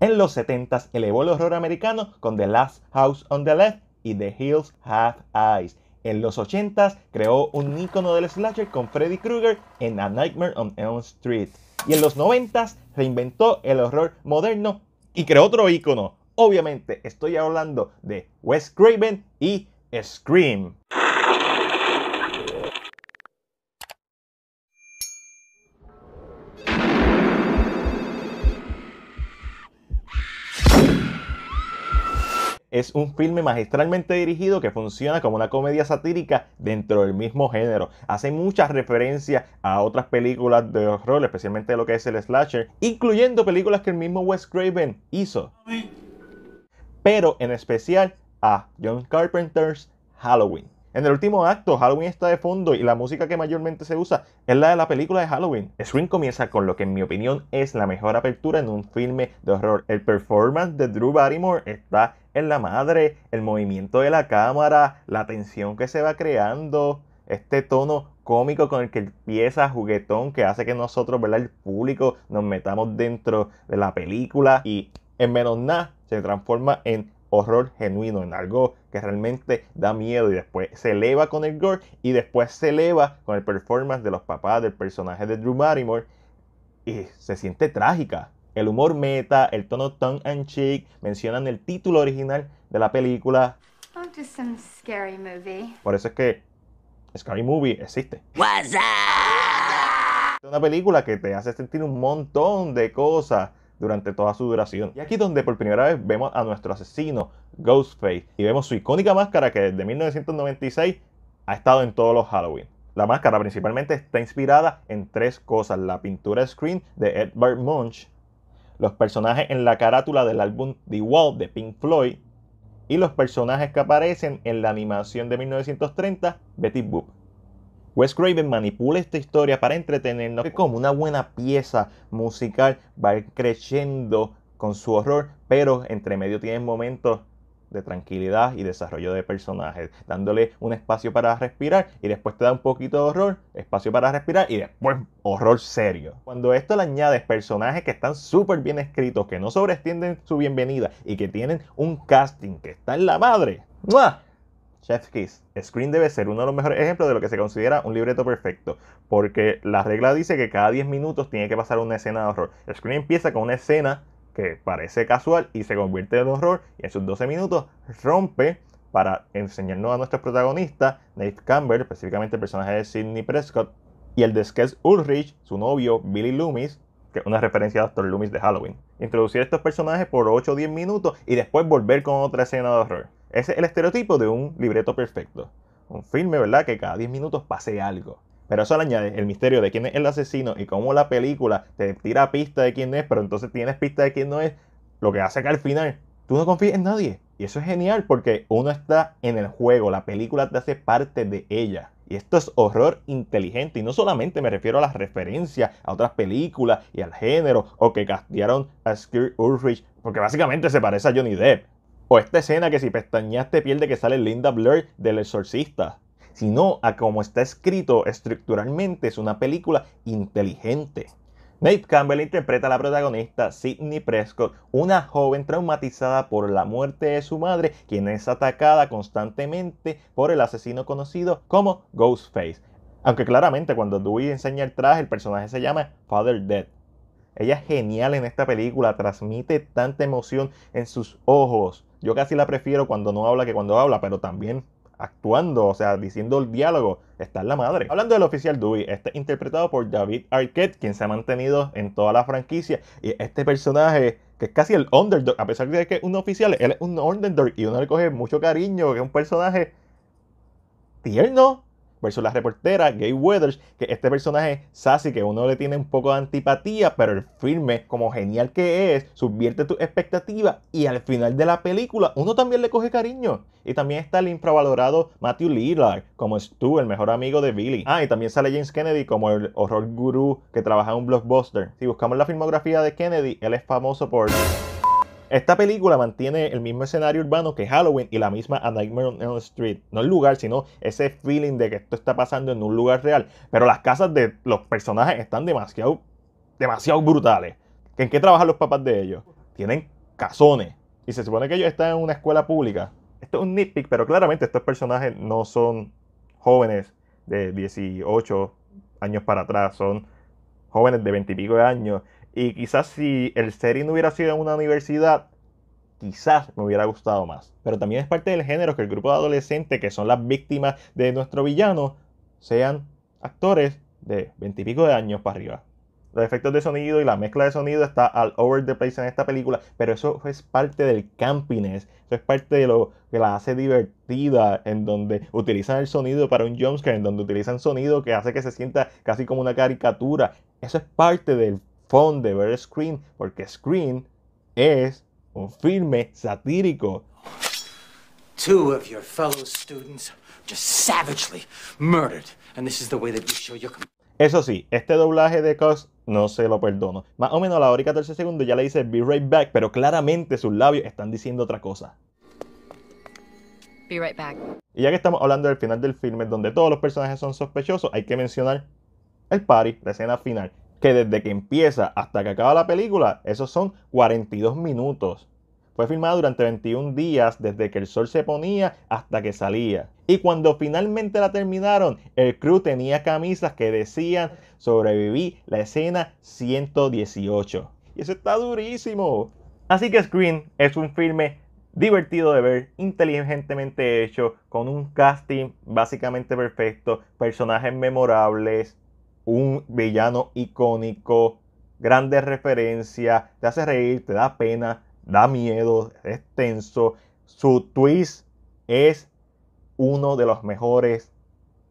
En los 70s elevó el horror americano con The Last House on the Left y The Hills Have Eyes. En los 80s creó un icono del slasher con Freddy Krueger en A Nightmare on Elm Street. Y en los 90s reinventó el horror moderno y creó otro icono. Obviamente estoy hablando de Wes Craven y Scream. Es un filme magistralmente dirigido que funciona como una comedia satírica dentro del mismo género. Hace muchas referencias a otras películas de horror, especialmente lo que es el slasher, incluyendo películas que el mismo Wes Craven hizo. Pero en especial a John Carpenter's Halloween. En el último acto, Halloween está de fondo y la música que mayormente se usa es la de la película de Halloween. Scream comienza con lo que en mi opinión es la mejor apertura en un filme de horror. El performance de Drew Barrymore está en la madre, el movimiento de la cámara, la tensión que se va creando, este tono cómico con el que empieza juguetón que hace que nosotros, ¿verdad? El público nos metamos dentro de la película y en menos nada se transforma en horror genuino, en algo que realmente da miedo y después se eleva con el gore y después se eleva con el performance de los papás del personaje de Drew Barrymore y se siente trágica. El humor meta, el tono tongue and cheek, mencionan el título original de la película. Por eso es que Scary Movie existe. Es una película que te hace sentir un montón de cosas durante toda su duración. Y aquí donde por primera vez vemos a nuestro asesino, Ghostface, y vemos su icónica máscara que desde 1996 ha estado en todos los Halloween. La máscara principalmente está inspirada en tres cosas, la pintura screen de Edvard Munch, los personajes en la carátula del álbum The Wall de Pink Floyd y los personajes que aparecen en la animación de 1930 Betty Boop. Wes Craven manipula esta historia para entretenernos que como una buena pieza musical va creciendo con su horror, pero entre medio tiene momentos de tranquilidad y desarrollo de personajes, dándole un espacio para respirar y después te da un poquito de horror, espacio para respirar y después horror serio. Cuando esto le añades personajes que están súper bien escritos, que no sobreestienden su bienvenida y que tienen un casting que está en la madre, ¡Mua! Chef's Kiss. Screen debe ser uno de los mejores ejemplos de lo que se considera un libreto perfecto, porque la regla dice que cada 10 minutos tiene que pasar una escena de horror. Screen empieza con una escena que parece casual y se convierte en horror y en sus 12 minutos rompe para enseñarnos a nuestro protagonista, Nate Campbell, específicamente el personaje de Sidney Prescott, y el de Sketch Ulrich, su novio Billy Loomis, que es una referencia a Dr. Loomis de Halloween. Introducir estos personajes por 8 o 10 minutos y después volver con otra escena de horror. Ese es el estereotipo de un libreto perfecto. Un filme, ¿verdad? Que cada 10 minutos pase algo. Pero eso le añade el misterio de quién es el asesino y cómo la película te tira pista de quién es, pero entonces tienes pista de quién no es, lo que hace que al final tú no confíes en nadie. Y eso es genial porque uno está en el juego, la película te hace parte de ella. Y esto es horror inteligente. Y no solamente me refiero a las referencias a otras películas y al género, o que castearon a Skir Ulrich, porque básicamente se parece a Johnny Depp. O esta escena que si pestañaste pierde que sale Linda Blair del exorcista sino a cómo está escrito estructuralmente es una película inteligente. Nate Campbell interpreta a la protagonista Sidney Prescott, una joven traumatizada por la muerte de su madre, quien es atacada constantemente por el asesino conocido como Ghostface. Aunque claramente cuando Dewey enseña el traje, el personaje se llama Father Dead. Ella es genial en esta película, transmite tanta emoción en sus ojos. Yo casi la prefiero cuando no habla que cuando habla, pero también actuando, o sea, diciendo el diálogo, está en la madre. Hablando del oficial Dewey, este interpretado por David Arquette, quien se ha mantenido en toda la franquicia, y este personaje que es casi el underdog, a pesar de que es un oficial, él es un underdog y uno le coge mucho cariño, que es un personaje tierno, versus la reportera Gay Weathers, que este personaje sassy que uno le tiene un poco de antipatía, pero el filme, como genial que es, subvierte tu expectativa y al final de la película uno también le coge cariño. Y también está el infravalorado Matthew Lillard como Stu, el mejor amigo de Billy. Ah, y también sale James Kennedy como el horror gurú que trabaja en un blockbuster. Si buscamos la filmografía de Kennedy, él es famoso por esta película mantiene el mismo escenario urbano que Halloween y la misma A Nightmare on Elm Street. No el lugar, sino ese feeling de que esto está pasando en un lugar real. Pero las casas de los personajes están demasiado, demasiado brutales. ¿En qué trabajan los papás de ellos? tienen cazones. Y se supone que ellos están en una escuela pública. Esto es un nitpick, pero claramente estos personajes no son jóvenes de 18 años para atrás, son jóvenes de 20 y pico de años. Y quizás si el no hubiera sido en una universidad, quizás me hubiera gustado más. Pero también es parte del género que el grupo de adolescentes que son las víctimas de nuestro villano sean actores de 20 y pico de años para arriba. Los efectos de sonido y la mezcla de sonido está all over the place en esta película, pero eso es parte del campiness, eso es parte de lo que la hace divertida, en donde utilizan el sonido para un jumpscare, en donde utilizan sonido que hace que se sienta casi como una caricatura. Eso es parte del fun de ver Screen, porque Screen es un filme satírico. Two of your fellow students just savagely murdered, and this is the way that you show your eso sí, este doblaje de Cos no se lo perdono. Más o menos a la hora y 14 segundos ya le dice Be right back, pero claramente sus labios están diciendo otra cosa. Be right back. Y ya que estamos hablando del final del filme, donde todos los personajes son sospechosos, hay que mencionar el party, la escena final, que desde que empieza hasta que acaba la película, esos son 42 minutos. Fue filmada durante 21 días desde que el sol se ponía hasta que salía. Y cuando finalmente la terminaron, el crew tenía camisas que decían sobreviví la escena 118. Y eso está durísimo. Así que Screen es un filme divertido de ver, inteligentemente hecho, con un casting básicamente perfecto, personajes memorables, un villano icónico, grandes referencias, te hace reír, te da pena, da miedo, es tenso. Su twist es uno de los mejores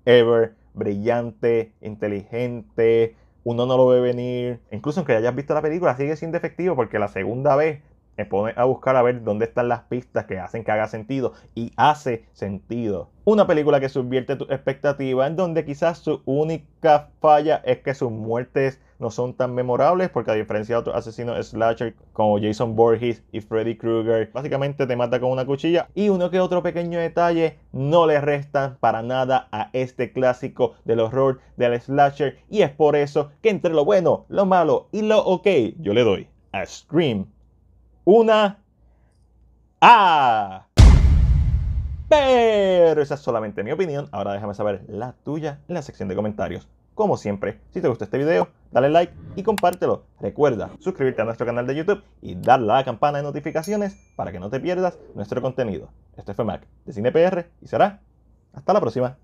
ever, brillante, inteligente. Uno no lo ve venir. Incluso aunque hayas visto la película, sigue siendo efectivo porque la segunda vez me pone a buscar a ver dónde están las pistas que hacen que haga sentido y hace sentido. Una película que subvierte tu expectativa en donde quizás su única falla es que sus muertes no son tan memorables porque a diferencia de otros asesinos slasher como Jason Voorhees y Freddy Krueger, básicamente te mata con una cuchilla y uno que otro pequeño detalle no le restan para nada a este clásico del horror del slasher y es por eso que entre lo bueno, lo malo y lo ok yo le doy a Scream una A. Pero esa es solamente mi opinión. Ahora déjame saber la tuya en la sección de comentarios. Como siempre, si te gustó este video, dale like y compártelo. Recuerda suscribirte a nuestro canal de YouTube y darle a la campana de notificaciones para que no te pierdas nuestro contenido. Este fue Mac de CinePR y será hasta la próxima.